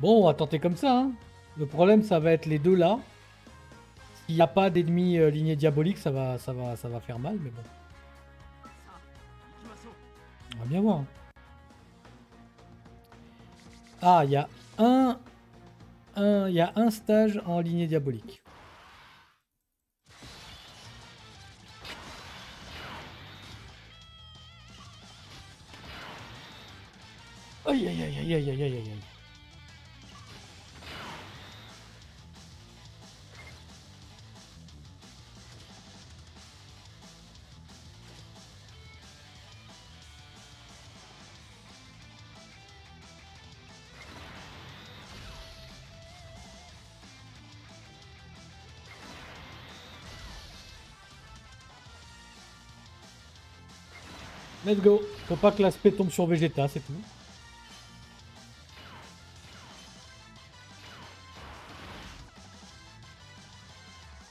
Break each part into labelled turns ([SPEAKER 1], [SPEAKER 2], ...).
[SPEAKER 1] Bon, on va tenter comme ça. Hein. Le problème, ça va être les deux là. S'il n'y a pas d'ennemis euh, lignée diabolique, ça va, ça, va, ça va faire mal, mais bon. On va bien voir. Hein. Ah, il y a un... Il y a un stage en lignée diabolique. Aïe aïe aïe aïe aïe aïe aïe aïe. Let's go. Faut pas que l'aspect tombe sur Vegeta, c'est tout.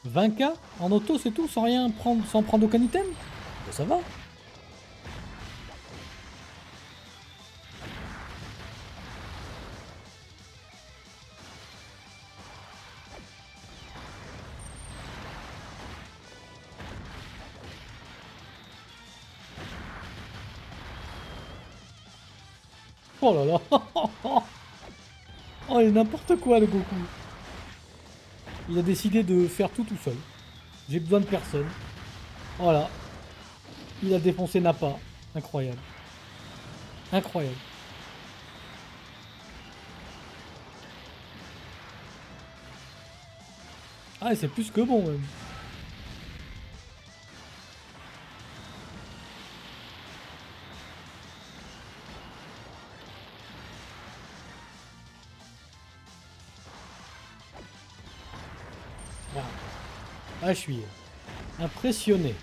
[SPEAKER 1] 20k en auto, c'est tout, sans rien prendre, sans prendre aucun item? Ben, Ça va. Oh là là Oh, il n'importe quoi le Goku il a décidé de faire tout tout seul. J'ai besoin de personne. Voilà. Il a défoncé Nappa. Incroyable. Incroyable. Ah, c'est plus que bon même. Ah, je suis impressionné.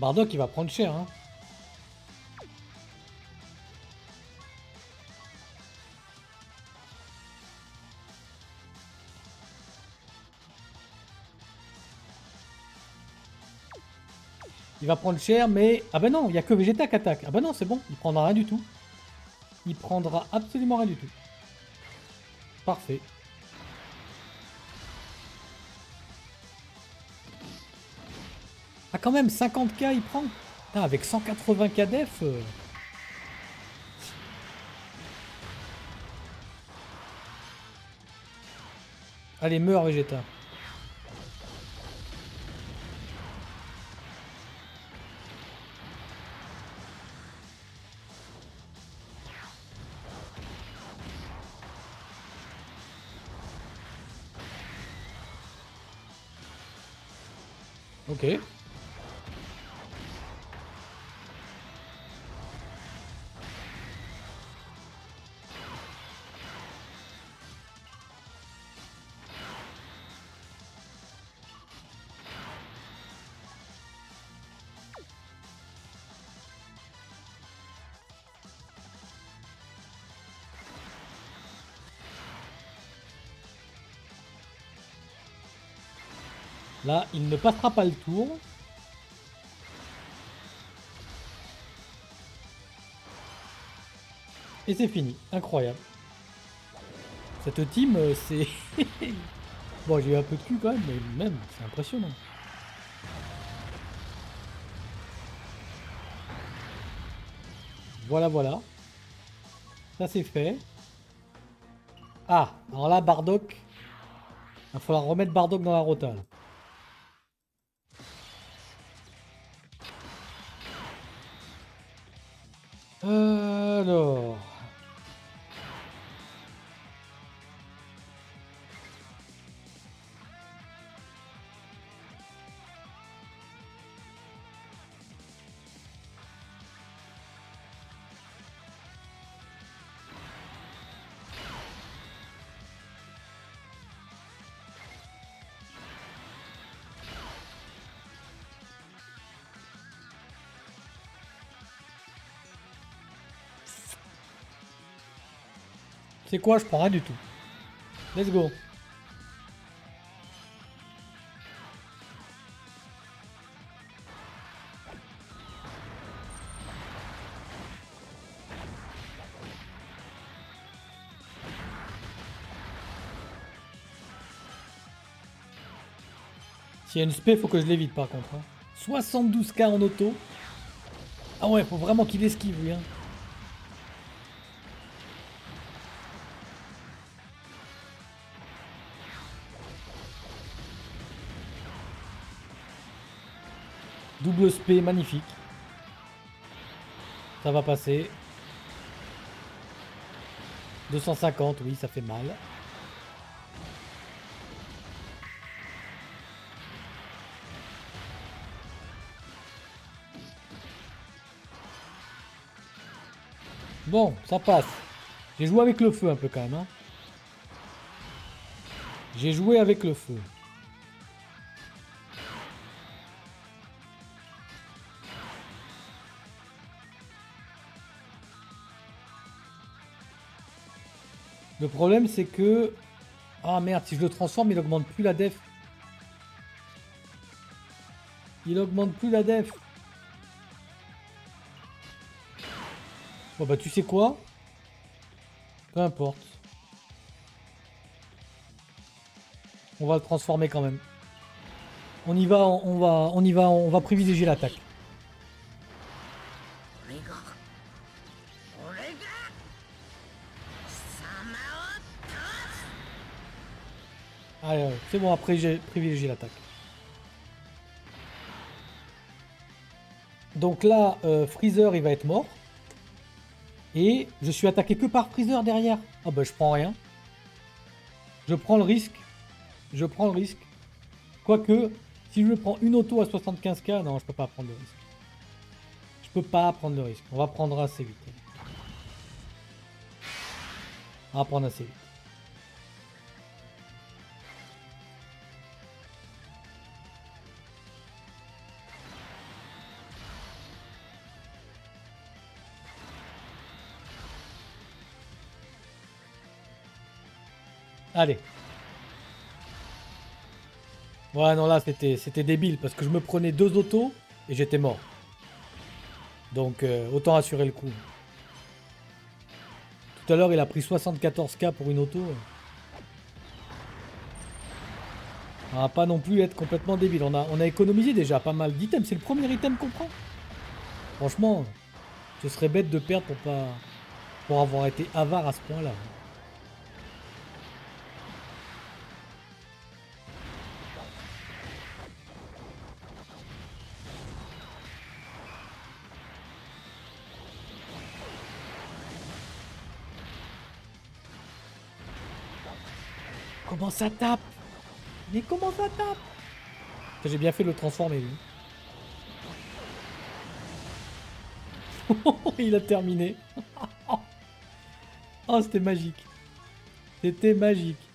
[SPEAKER 1] Bardock, il va prendre cher, hein. Il va prendre cher, mais... Ah ben non, il n'y a que Vegeta qui attaque. Ah ben non, c'est bon, il prendra rien du tout. Il prendra absolument rien du tout. Parfait. Ah quand même, 50k il prend Avec 180k def... Euh. Allez, meurs Vegeta. Là, il ne passera pas le tour. Et c'est fini. Incroyable. Cette team, euh, c'est... bon, j'ai eu un peu de cul quand même, mais même, c'est impressionnant. Voilà, voilà. Ça, c'est fait. Ah, alors là, Bardock. Il va falloir remettre Bardock dans la rota. Alors... C'est quoi Je prends rien du tout. Let's go. S'il y a une spé, faut que je l'évite par contre. 72k hein. en auto. Ah ouais, faut vraiment qu'il esquive lui. Hein. Double spé, magnifique. Ça va passer. 250, oui, ça fait mal. Bon, ça passe. J'ai joué avec le feu un peu quand même. Hein. J'ai joué avec le feu. Le problème c'est que... Ah merde, si je le transforme, il augmente plus la def. Il augmente plus la def. Bon bah tu sais quoi? Peu importe. On va le transformer quand même. On y va, on va, on y va, on va privilégier l'attaque. C'est bon, après j'ai privilégié l'attaque. Donc là, euh, Freezer, il va être mort. Et je suis attaqué que par Freezer derrière. Ah bah je prends rien. Je prends le risque. Je prends le risque. Quoique, si je prends une auto à 75k, non, je peux pas prendre le risque. Je peux pas prendre le risque. On va prendre assez vite. On va prendre assez vite. Allez. Ouais, non, là, c'était débile parce que je me prenais deux autos et j'étais mort. Donc, euh, autant assurer le coup. Tout à l'heure, il a pris 74k pour une auto. On va pas non plus être complètement débile. On a, on a économisé déjà pas mal d'items. C'est le premier item qu'on prend. Franchement, ce serait bête de perdre pour pas pour avoir été avare à ce point-là. Comment ça tape? Mais comment ça tape? J'ai bien fait de le transformer, lui. Il a terminé. oh, c'était magique. C'était magique.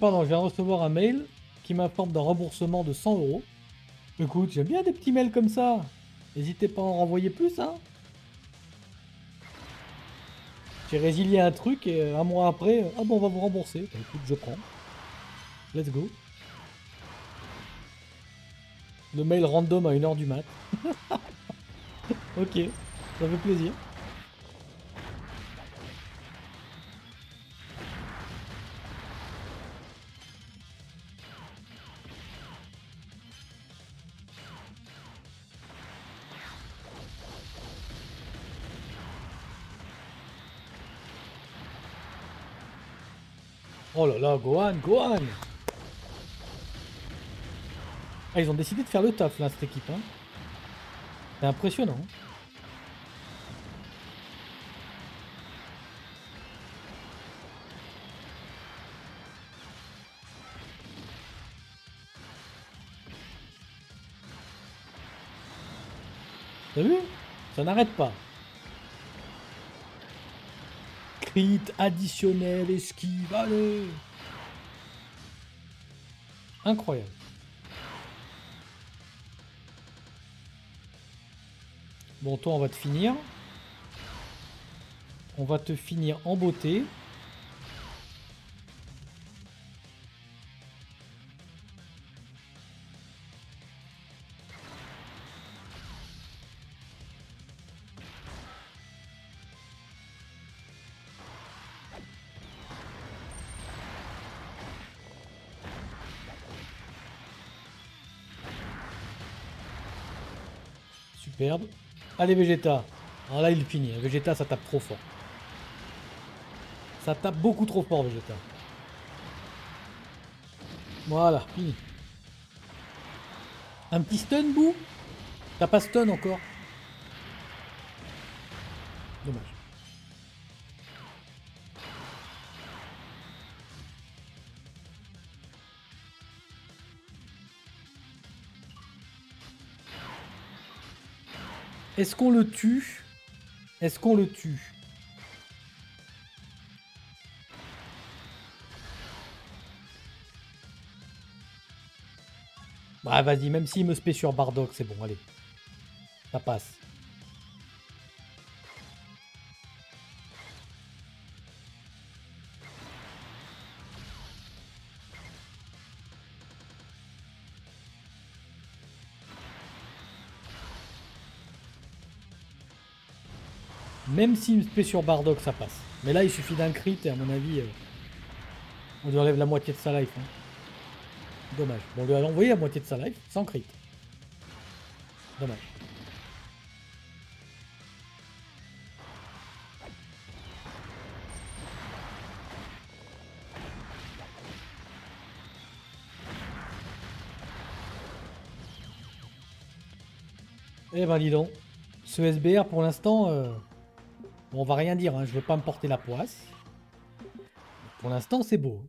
[SPEAKER 1] Pardon, je viens de recevoir un mail qui m'informe d'un remboursement de 100 euros. Écoute, j'aime bien des petits mails comme ça. N'hésitez pas à en renvoyer plus, hein. J'ai résilié un truc et euh, un mois après, euh, ah bon, on va vous rembourser. Écoute, je prends. Let's go. Le mail random à 1h du mat. ok, ça fait plaisir. Oh là là, Gohan, Gohan Ah, ils ont décidé de faire le taf, là, cette équipe. Hein. C'est impressionnant. T'as vu? Ça n'arrête pas. Additionnel, esquive, allez Incroyable. Bon, toi, on va te finir. On va te finir en beauté. Superbe. Allez Vegeta. Alors là il finit. Vegeta ça tape trop fort. Ça tape beaucoup trop fort Vegeta. Voilà, fini. Un petit stun Bou T'as pas stun encore? Dommage. Est-ce qu'on le tue? Est-ce qu'on le tue? Bah vas-y, même s'il me spé sur Bardock, c'est bon, allez. Ça passe. Même s'il me sur Bardock, ça passe. Mais là, il suffit d'un crit et à mon avis, euh, on lui enlève la moitié de sa life. hein. Dommage. Bon, on lui a envoyé la moitié de sa life sans crit. Dommage. Eh ben dis donc, ce SBR pour l'instant, euh, bon, on va rien dire, hein, je vais pas me porter la poisse. Pour l'instant c'est beau.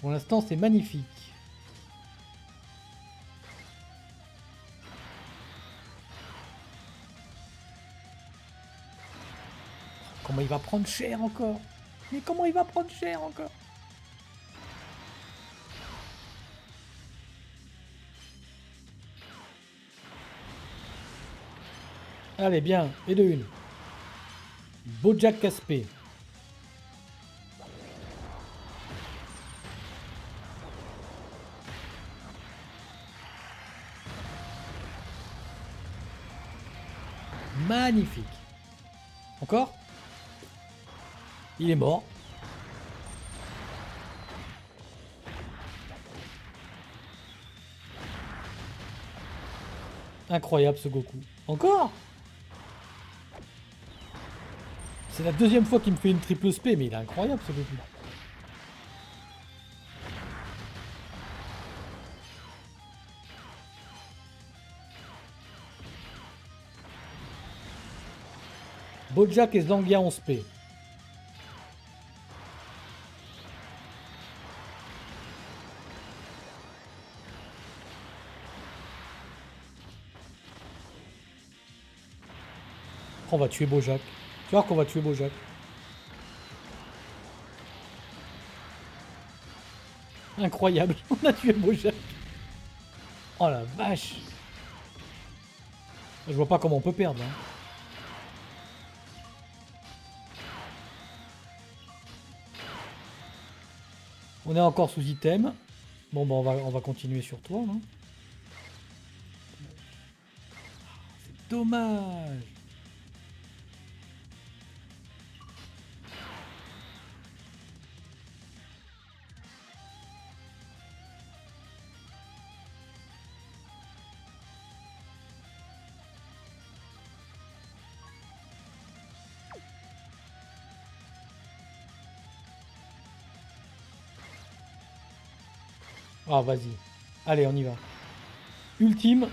[SPEAKER 1] Pour l'instant c'est magnifique. Comment il va prendre cher encore Mais comment il va prendre cher encore Allez, bien. Et de une. Bojack Caspé. Magnifique. Encore? Il est mort. Incroyable ce Goku. Encore? C'est la deuxième fois qu'il me fait une triple SP, mais il est incroyable ce Goku. Bojack et Zangia 11P. On va tuer Bojack. Tu vois qu'on va tuer Bojack. Incroyable, on a tué Bojack. Oh la vache. Je vois pas comment on peut perdre. hein. On est encore sous item. Bon, bah on va, on va continuer sur toi. hein. C'est dommage. Ah, vas-y. Allez, on y va. Ultime.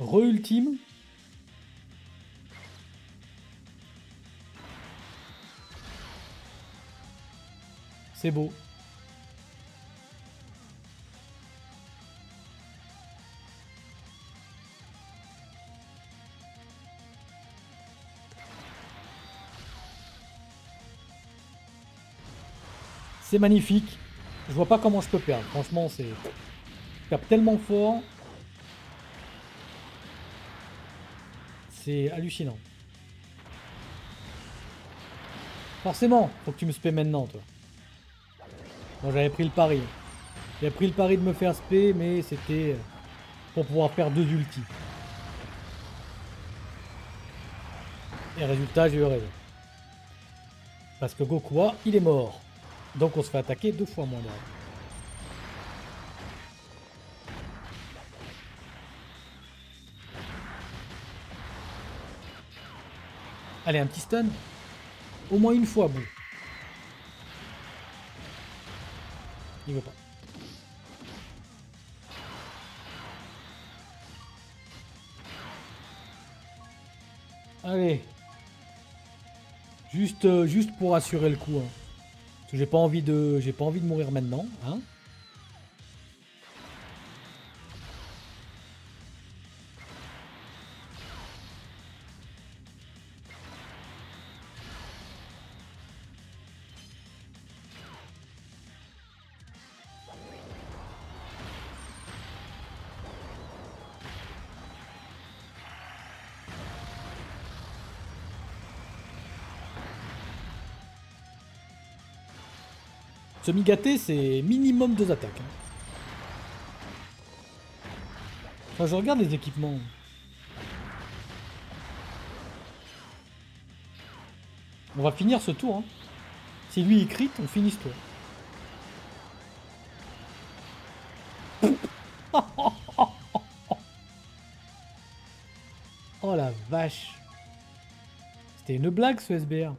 [SPEAKER 1] Re-ultime. C'est beau. C'est magnifique. Je vois pas comment je peux perdre. Franchement, c'est... Je tape tellement fort. C'est hallucinant. Forcément, faut que tu me spé maintenant, toi. Bon, j'avais pris le pari. J'avais pris le pari de me faire spé, mais c'était pour pouvoir faire deux ultis. Et résultat, j'ai eu raison. Parce que Gokua, il est mort. Donc on se fait attaquer deux fois moins d'armes. Allez, un petit stun. Au moins une fois, bout. Il veut pas. Allez. Juste, euh, juste pour assurer le coup. Hein. J'ai pas envie de. J'ai pas envie de mourir maintenant, hein. Semi-gâté, c'est minimum deux attaques. Hein. Enfin, je regarde les équipements. On va finir ce tour. Hein. Si lui il crit, on finit ce tour. oh la vache. C'était une blague ce SBR.